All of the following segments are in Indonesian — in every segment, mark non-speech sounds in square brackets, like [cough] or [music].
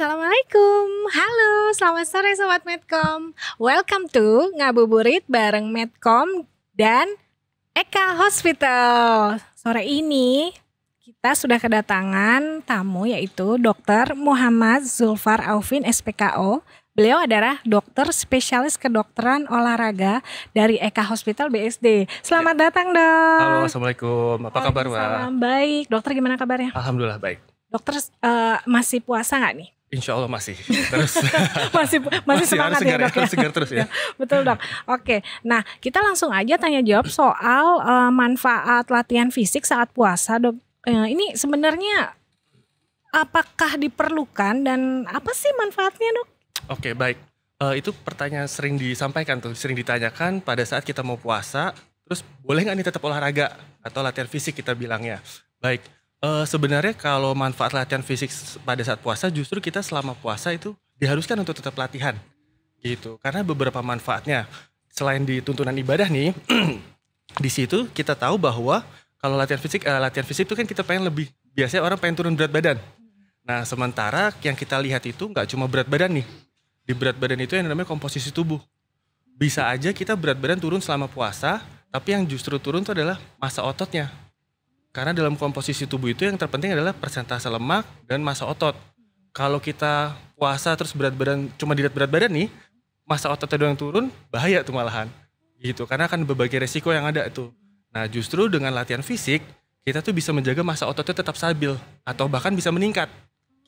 Assalamualaikum. Halo, selamat sore Sobat Medcom. Welcome to Ngabuburit bareng Medcom dan Eka Hospital. Sore ini kita sudah kedatangan tamu yaitu Dr. Muhammad Zulfar Aufin SPKO. Beliau adalah dokter spesialis kedokteran olahraga dari Eka Hospital BSD. Selamat ya. datang dok. Halo, assalamualaikum. Apa kabar, Wak? Salam baik. Dokter gimana kabarnya? Alhamdulillah baik. Dokter uh, masih puasa nggak nih? Insya Allah masih [laughs] terus [laughs] masih masih, masih semangat segar, ya dok ya. segar terus ya. [laughs] Betul dok. Oke, nah kita langsung aja tanya jawab soal uh, manfaat latihan fisik saat puasa dok. Uh, ini sebenarnya apakah diperlukan dan apa sih manfaatnya dok? Oke baik. Uh, itu pertanyaan sering disampaikan tuh, sering ditanyakan pada saat kita mau puasa. Terus boleh nggak nih tetap olahraga atau latihan fisik kita bilangnya? Baik Uh, sebenarnya kalau manfaat latihan fisik pada saat puasa justru kita selama puasa itu diharuskan untuk tetap latihan gitu. Karena beberapa manfaatnya. Selain di tuntunan ibadah nih [clears throat] di situ kita tahu bahwa kalau latihan fisik uh, latihan fisik itu kan kita pengen lebih biasanya orang pengen turun berat badan. Nah sementara yang kita lihat itu nggak cuma berat badan nih. Di berat badan itu yang namanya komposisi tubuh. Bisa aja kita berat badan turun selama puasa tapi yang justru turun itu adalah masa ototnya karena dalam komposisi tubuh itu yang terpenting adalah persentase lemak dan massa otot. Kalau kita puasa terus berat badan cuma dilihat berat badan nih, massa ototnya doang turun, bahaya tuh malahan. Gitu, karena akan berbagai resiko yang ada itu. Nah, justru dengan latihan fisik, kita tuh bisa menjaga massa ototnya tetap stabil atau bahkan bisa meningkat.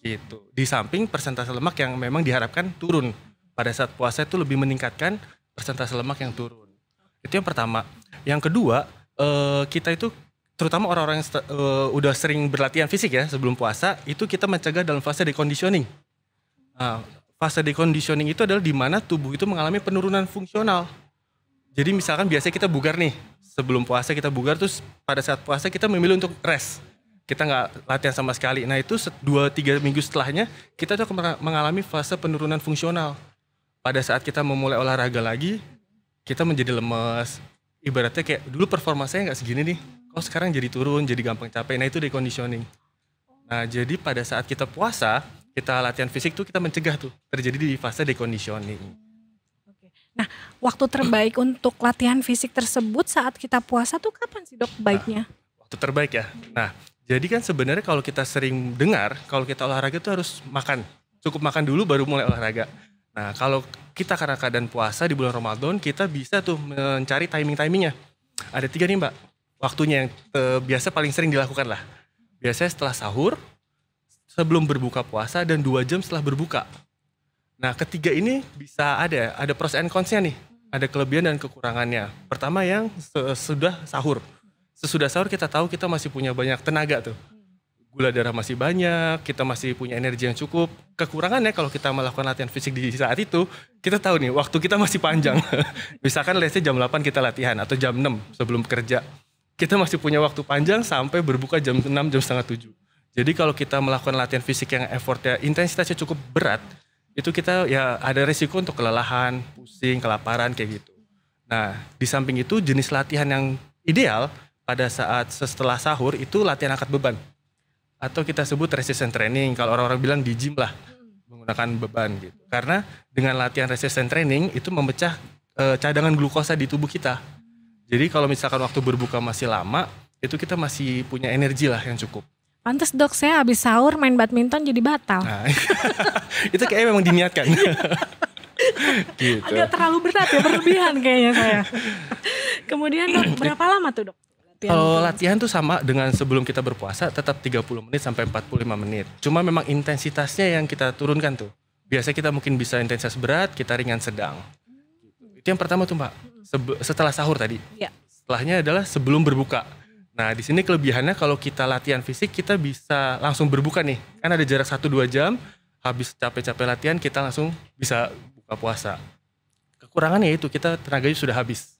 Gitu. Di samping persentase lemak yang memang diharapkan turun. Pada saat puasa itu lebih meningkatkan persentase lemak yang turun. Itu yang pertama. Yang kedua, eh, kita itu terutama orang-orang yang uh, udah sering berlatihan fisik ya sebelum puasa, itu kita mencegah dalam fase deconditioning. Nah, fase deconditioning itu adalah di mana tubuh itu mengalami penurunan fungsional. Jadi misalkan biasanya kita bugar nih, sebelum puasa kita bugar terus pada saat puasa kita memilih untuk rest. Kita nggak latihan sama sekali. Nah itu dua tiga minggu setelahnya kita tuh mengalami fase penurunan fungsional. Pada saat kita memulai olahraga lagi, kita menjadi lemes. Ibaratnya kayak dulu performa saya nggak segini nih, oh sekarang jadi turun, jadi gampang capek. Nah itu deconditioning. Nah jadi pada saat kita puasa, kita latihan fisik tuh kita mencegah tuh terjadi di fase deconditioning. Nah, waktu terbaik untuk latihan fisik tersebut saat kita puasa tuh kapan sih dok baiknya? Nah, waktu terbaik ya. Nah, jadi kan sebenarnya kalau kita sering dengar, kalau kita olahraga tuh harus makan. Cukup makan dulu baru mulai olahraga. Nah, kalau kita karena keadaan puasa di bulan Ramadan, kita bisa tuh mencari timing-timingnya. Ada tiga nih mbak waktunya yang uh, biasa paling sering dilakukan lah. Biasanya setelah sahur, sebelum berbuka puasa dan dua jam setelah berbuka. Nah ketiga ini bisa ada ada pros and consnya nih. Ada kelebihan dan kekurangannya. Pertama yang sudah sahur. Sesudah sahur kita tahu kita masih punya banyak tenaga tuh. Gula darah masih banyak, kita masih punya energi yang cukup. Kekurangannya kalau kita melakukan latihan fisik di saat itu, kita tahu nih waktu kita masih panjang. [laughs] Misalkan let's jam 8 kita latihan atau jam 6 sebelum kerja kita masih punya waktu panjang sampai berbuka jam 6, jam setengah 7. Jadi kalau kita melakukan latihan fisik yang effortnya intensitasnya cukup berat, itu kita ya ada risiko untuk kelelahan, pusing, kelaparan kayak gitu. Nah, di samping itu jenis latihan yang ideal pada saat setelah sahur itu latihan angkat beban. Atau kita sebut resistance training, kalau orang-orang bilang di gym lah menggunakan beban gitu. Karena dengan latihan resistance training itu memecah e, cadangan glukosa di tubuh kita jadi kalau misalkan waktu berbuka masih lama, itu kita masih punya energi lah yang cukup. Pantes dok, saya habis sahur main badminton jadi batal. Nah, [laughs] itu kayaknya memang diniatkan. [laughs] gitu. Agak terlalu berat ya, berlebihan kayaknya saya. Kemudian dok, [clears throat] berapa lama tuh dok? Kalau latihan tuh sama dengan sebelum kita berpuasa tetap 30 menit sampai 45 menit. Cuma memang intensitasnya yang kita turunkan tuh. Biasa kita mungkin bisa intensitas berat, kita ringan sedang. Itu yang pertama tuh Mbak. setelah sahur tadi. Ya. Setelahnya adalah sebelum berbuka. Nah di sini kelebihannya kalau kita latihan fisik kita bisa langsung berbuka nih. Kan ada jarak 1-2 jam. Habis capek-capek latihan kita langsung bisa buka puasa. Kekurangannya itu kita tenaganya sudah habis.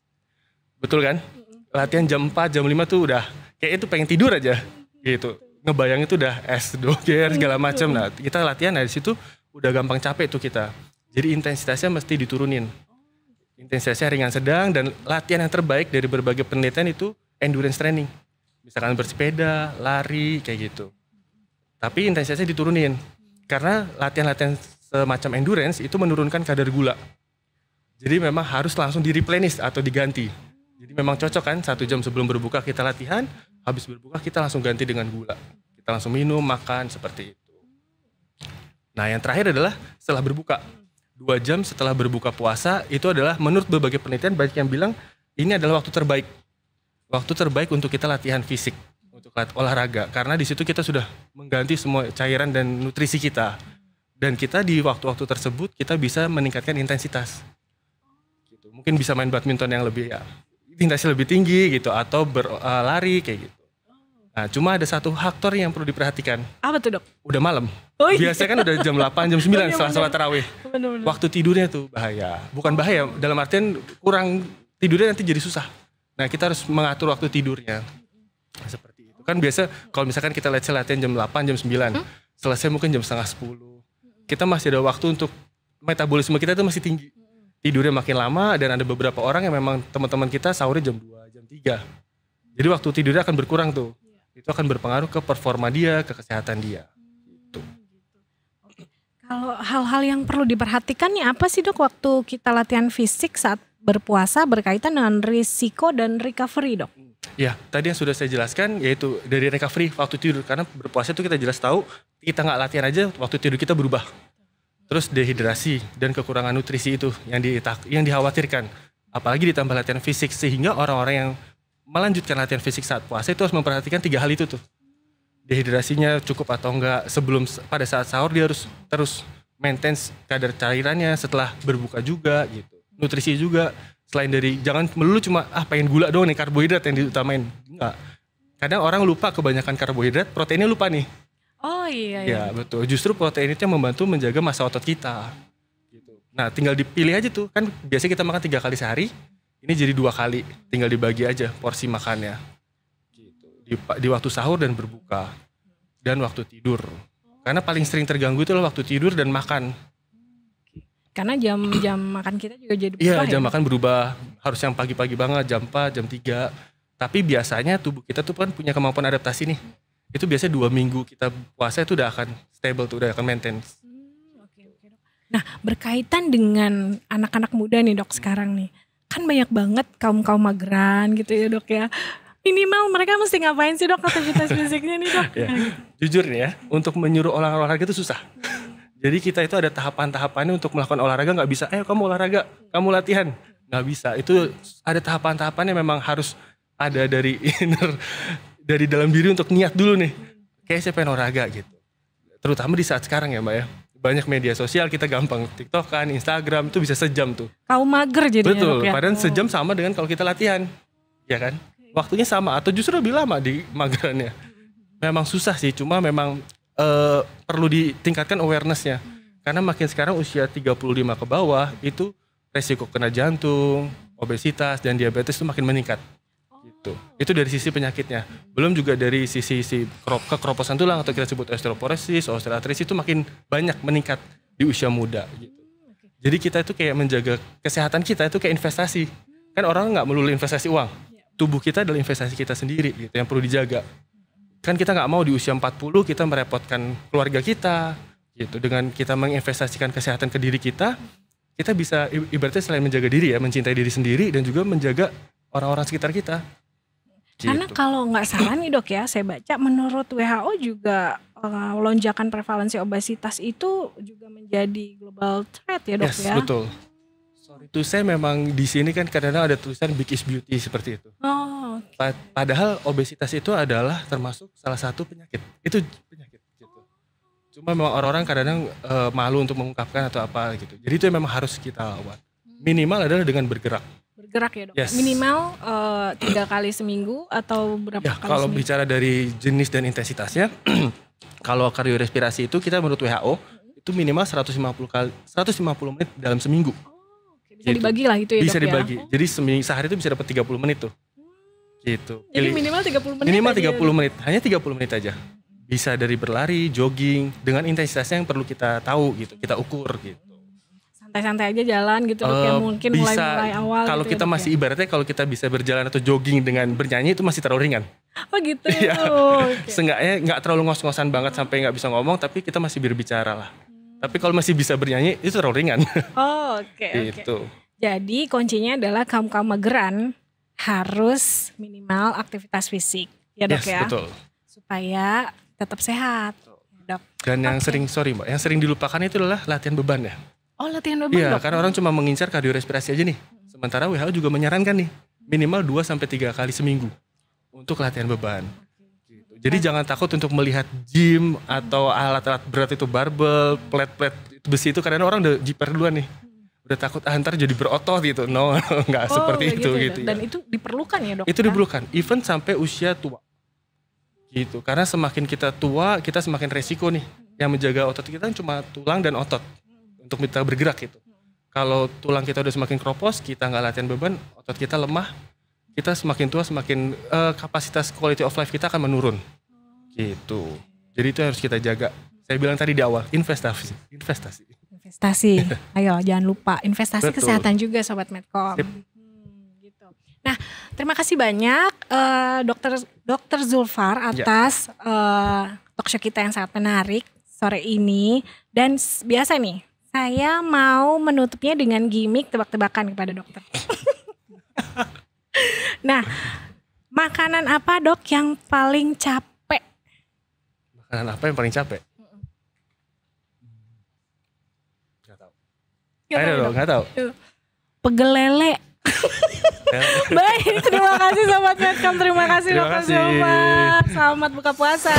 Betul kan? Latihan jam 4, jam 5 tuh udah kayak itu pengen tidur aja gitu. Ngebayang itu udah es doger segala macam. Nah kita latihan dari situ udah gampang capek tuh kita. Jadi intensitasnya mesti diturunin intensitasnya ringan sedang dan latihan yang terbaik dari berbagai penelitian itu endurance training. Misalkan bersepeda, lari, kayak gitu. Tapi intensitasnya diturunin. Karena latihan-latihan semacam endurance itu menurunkan kadar gula. Jadi memang harus langsung di replenish atau diganti. Jadi memang cocok kan satu jam sebelum berbuka kita latihan, habis berbuka kita langsung ganti dengan gula. Kita langsung minum, makan seperti itu. Nah yang terakhir adalah setelah berbuka. Dua jam setelah berbuka puasa itu adalah menurut berbagai penelitian banyak yang bilang ini adalah waktu terbaik. Waktu terbaik untuk kita latihan fisik, untuk olahraga. Karena di situ kita sudah mengganti semua cairan dan nutrisi kita. Dan kita di waktu-waktu tersebut kita bisa meningkatkan intensitas. Gitu. Mungkin bisa main badminton yang lebih ya intensitas lebih tinggi gitu atau berlari kayak gitu. Nah, cuma ada satu faktor yang perlu diperhatikan. Apa tuh, Dok? Udah malam. Oh, iya. Biasanya kan udah jam 8, jam 9 Oh, iya, setelah bener. sholat tarawih. Waktu tidurnya tuh bahaya. Bukan bahaya, dalam artian kurang tidurnya nanti jadi susah. Nah, kita harus mengatur waktu tidurnya. Seperti itu. Kan biasa kalau misalkan kita let's latihan jam 8, jam 9. Selesai mungkin jam setengah 10. Kita masih ada waktu untuk metabolisme kita itu masih tinggi. Tidurnya makin lama dan ada beberapa orang yang memang teman-teman kita sahurnya jam 2, jam 3. Jadi waktu tidurnya akan berkurang tuh. Itu akan berpengaruh ke performa dia, ke kesehatan dia. Kalau hal-hal yang perlu diperhatikan nih apa sih dok waktu kita latihan fisik saat berpuasa berkaitan dengan risiko dan recovery dok? Ya, tadi yang sudah saya jelaskan yaitu dari recovery waktu tidur karena berpuasa itu kita jelas tahu kita nggak latihan aja waktu tidur kita berubah. Terus dehidrasi dan kekurangan nutrisi itu yang di yang dikhawatirkan. Apalagi ditambah latihan fisik sehingga orang-orang yang melanjutkan latihan fisik saat puasa itu harus memperhatikan tiga hal itu tuh. Dehidrasinya cukup atau enggak sebelum pada saat sahur dia harus terus maintain kadar cairannya setelah berbuka juga gitu. Nutrisi juga selain dari jangan melulu cuma ah pengen gula doang nih karbohidrat yang diutamain. Enggak. Kadang orang lupa kebanyakan karbohidrat, proteinnya lupa nih. Oh iya Ya betul. Justru protein itu yang membantu menjaga massa otot kita. Gitu. Nah tinggal dipilih aja tuh. Kan biasanya kita makan tiga kali sehari. Ini jadi dua kali. Tinggal dibagi aja porsi makannya. Di, di waktu sahur dan berbuka. Dan waktu tidur. Karena paling sering terganggu itu waktu tidur dan makan. Karena jam-jam makan kita juga jadi Iya berubah jam ya? makan berubah. Harus yang pagi-pagi banget. Jam 4, jam 3. Tapi biasanya tubuh kita tuh kan punya kemampuan adaptasi nih. Itu biasanya dua minggu kita puasa itu udah akan stable tuh. Udah akan maintain. Hmm. Nah berkaitan dengan anak-anak muda nih dok sekarang nih. Kan banyak banget kaum-kaum mageran gitu ya dok ya. Minimal mereka mesti ngapain sih dok aktivitas [laughs] fisiknya nih dok? Ya. Jujur nih ya, untuk menyuruh olahraga itu susah. Jadi kita itu ada tahapan-tahapannya untuk melakukan olahraga nggak bisa. Ayo kamu olahraga, kamu latihan, nggak bisa. Itu ada tahapan-tahapannya memang harus ada dari [laughs] inner, dari dalam diri untuk niat dulu nih. Kayak saya pengen olahraga gitu. Terutama di saat sekarang ya mbak ya. Banyak media sosial kita gampang tiktokan, Instagram itu bisa sejam tuh. Kaum mager jadinya Betul. ya? Padahal Oh. sejam sama dengan kalau kita latihan, ya kan? Waktunya sama atau justru lebih lama di magerannya. Memang susah sih, cuma memang eh, perlu ditingkatkan awarenessnya. Karena makin sekarang usia 35 ke bawah itu resiko kena jantung, obesitas dan diabetes itu makin meningkat. Gitu. Itu dari sisi penyakitnya. Belum juga dari sisi si krop, kekeroposan tulang atau kita sebut osteoporosis, osteoartritis itu makin banyak meningkat di usia muda gitu. Jadi kita itu kayak menjaga kesehatan kita itu kayak investasi. Kan orang nggak melulu investasi uang. Tubuh kita adalah investasi kita sendiri gitu yang perlu dijaga. Kan kita nggak mau di usia 40 kita merepotkan keluarga kita gitu dengan kita menginvestasikan kesehatan ke diri kita, kita bisa ibaratnya selain menjaga diri ya, mencintai diri sendiri dan juga menjaga orang-orang sekitar kita. Karena Gitu. kalau nggak salah nih dok ya, saya baca menurut WHO juga eh, lonjakan prevalensi obesitas itu juga menjadi global threat ya dok yes, ya. betul. Sorry to say memang di sini kan kadang-kadang ada tulisan big is beauty seperti itu. Oh, Pa- Padahal obesitas itu adalah termasuk salah satu penyakit. Itu penyakit gitu. Cuma memang orang-orang kadang-kadang eh, malu untuk mengungkapkan atau apa gitu. Jadi itu memang harus kita lawan. Minimal adalah dengan bergerak. bergerak ya dok. Yes. Minimal eh, tiga kali seminggu atau berapa Ya, kali kalau seminggu? bicara dari jenis dan intensitasnya, [clears throat] kalau kardiorespirasi itu kita menurut WHO itu minimal 150 kali 150 menit dalam seminggu. Oke, bisa gitu. dibagi lah itu ya bisa dok dibagi. ya. Jadi seminggu sehari itu bisa dapat 30 menit tuh. Gitu. Jadi Pilih- minimal 30 menit. minimal aja ya, 30 menit, hanya 30 menit aja. Bisa dari berlari, jogging dengan intensitasnya yang perlu kita tahu gitu, kita ukur gitu. Santai-santai aja jalan gitu dok ya Eh, mungkin mulai-mulai awal. kalau gitu ya, kita Dok, masih ya. ibaratnya kalau kita bisa berjalan atau jogging dengan bernyanyi itu masih terlalu ringan. Oh gitu. [laughs] Iya. Oke. Seenggaknya nggak terlalu ngos-ngosan banget sampai nggak bisa ngomong, tapi kita masih berbicara lah. Tapi kalau masih bisa bernyanyi itu terlalu ringan. [laughs] Oh, Oke oke. gitu. Jadi kuncinya adalah kaum kaum mageran harus minimal aktivitas fisik, ya dok Yes, ya, betul. supaya tetap sehat, Ya, dok. Dan yang Oke. sering sorry mbak, yang sering dilupakan itu adalah latihan beban ya. Oh latihan beban Iya, karena orang cuma mengincar kardiorespirasi aja nih. Sementara WHO juga menyarankan nih minimal 2 sampai 3 kali seminggu untuk latihan beban. Gitu. Jadi jangan takut untuk melihat gym atau alat-alat berat itu barbel, plate-plate besi itu karena orang udah jiper duluan nih. Udah takut ah, ntar jadi berotot gitu. No, [laughs] nggak Oh, seperti kayak itu ya, gitu. Dan ya. itu diperlukan ya dok. Itu ya? diperlukan, even sampai usia tua. Gitu. Karena semakin kita tua, kita semakin resiko nih. Yang menjaga otot kita kan cuma tulang dan otot untuk kita bergerak gitu. Kalau tulang kita udah semakin kropos, kita nggak latihan beban, otot kita lemah, kita semakin tua semakin eh, kapasitas quality of life kita akan menurun. Gitu. Jadi itu harus kita jaga. Saya bilang tadi di awal, investasi, investasi. Investasi. [laughs] Ayo jangan lupa investasi Betul. kesehatan juga sobat Medcom. Sip. Hmm, gitu. Nah, terima kasih banyak eh, dokter dokter Zulfar Ya. atas eh, talk show kita yang sangat menarik sore ini dan biasa nih saya mau menutupnya dengan gimmick tebak-tebakan kepada dokter. [laughs] [laughs] nah, makanan apa dok yang paling capek? Makanan apa yang paling capek? Nggak tahu. Nggak Ayo tahu, dong, Dok. nggak tahu. Pegel lele. [laughs] Baik, terima kasih Sobat Medcom, terima kasih Terima Dokter kasih. Selamat buka puasa.